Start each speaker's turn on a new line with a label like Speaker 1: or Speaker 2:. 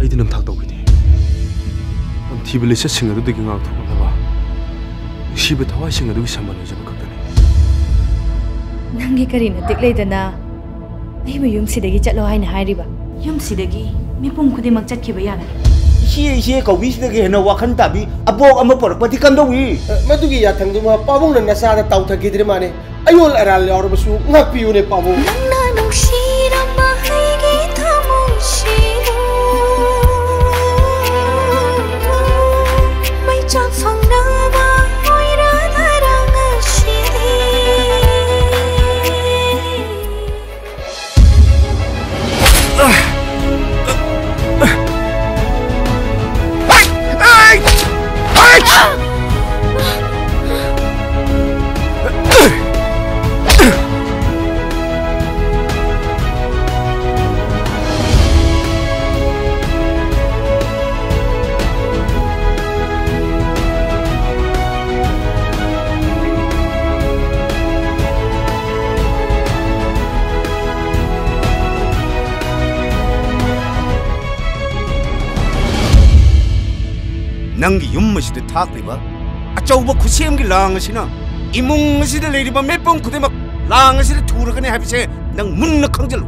Speaker 1: ꯑꯩꯗꯤ ꯅꯝꯊꯥꯛ ꯇꯧꯈꯤꯗꯦ ꯅꯝꯊꯤꯕ ꯂꯤꯆꯠꯁꯤꯡ ꯑꯗꯨꯗꯒꯤ ꯉꯥꯛꯊꯣꯛꯅꯕ ꯅꯨꯡꯁꯤꯕ ꯊꯋꯥꯏꯁꯤꯡ ꯑꯗꯨꯒꯤ ꯁꯃꯟ ꯑꯣꯏꯖꯕ ꯈꯛꯇꯅꯤ
Speaker 2: ꯅꯪꯒꯤ ꯀꯔꯤ ꯅꯇꯤꯛ ꯂꯩꯗꯅ ꯑꯩꯕꯨ ꯌꯨꯝꯁꯤꯗꯒꯤ ꯆꯠꯂꯣ ꯍꯥꯏꯅ ꯍꯥꯏꯔꯤꯕ ꯌꯨꯝꯁꯤꯗꯒꯤ ꯃꯤꯄꯨꯝ ꯈꯨꯗꯤꯡꯃꯛ ꯆꯠꯈꯤꯕ ꯌꯥꯒꯅꯤ
Speaker 3: ꯏꯆꯦ ꯏꯆꯦ ꯀꯧꯕꯤꯁꯤꯗꯒꯤ ꯍꯦꯟꯅ ꯋꯥꯈꯜ ꯇꯥꯕꯤ ꯑꯕꯣꯛ ꯑꯃ ꯄꯣꯔꯛꯄꯗꯤ ꯀꯝꯗꯧꯏ
Speaker 4: ꯃꯗꯨꯒꯤ ꯌꯥꯊꯪꯗꯨꯃ ꯄꯥꯕꯨꯡꯅ ꯅꯆꯥꯗ ꯇꯥꯎꯊꯈꯤꯗ꯭ꯔꯦ ꯃꯥꯅꯦ ꯑꯌꯣꯜ ꯑꯔꯥꯜ ꯌꯥꯎꯔꯕꯁꯨ ꯉꯥꯛꯄꯤꯌꯨꯅꯦ ꯄꯥꯕꯨꯡ
Speaker 5: ꯅꯪꯅ ꯅꯨꯡꯁꯤꯔꯝꯕ Ugh. 난기
Speaker 3: 윤무시도 타그리바 아쩌우버 구시엠기 랑시나. 이몽시대 내리바 몇번 그대 막 랑시를 두르거네 하비세. 난 문늑 강절로.